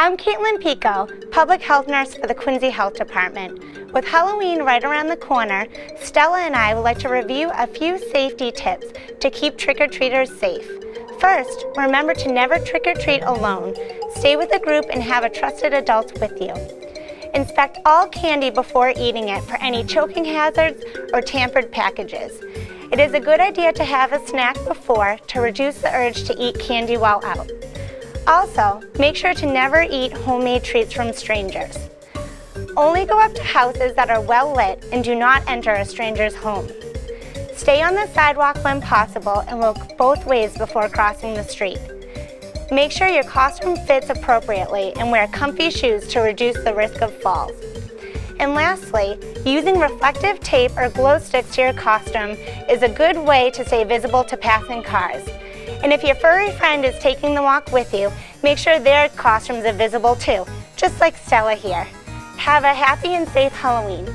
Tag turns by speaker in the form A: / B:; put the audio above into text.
A: I'm Katelyn Picot, Public Health Nurse for the Quincy Health Department. With Halloween right around the corner, Stella and I would like to review a few safety tips to keep trick-or-treaters safe. First, remember to never trick-or-treat alone. Stay with a group and have a trusted adult with you. Inspect all candy before eating it for any choking hazards or tampered packages. It is a good idea to have a snack before to reduce the urge to eat candy while out. Also, make sure to never eat homemade treats from strangers. Only go up to houses that are well lit and do not enter a stranger's home. Stay on the sidewalk when possible and look both ways before crossing the street. Make sure your costume fits appropriately and wear comfy shoes to reduce the risk of falls. And lastly, using reflective tape or glow sticks to your costume is a good way to stay visible to passing cars. And if your furry friend is taking the walk with you, make sure their costumes are visible too, just like Stella here. Have a happy and safe Halloween.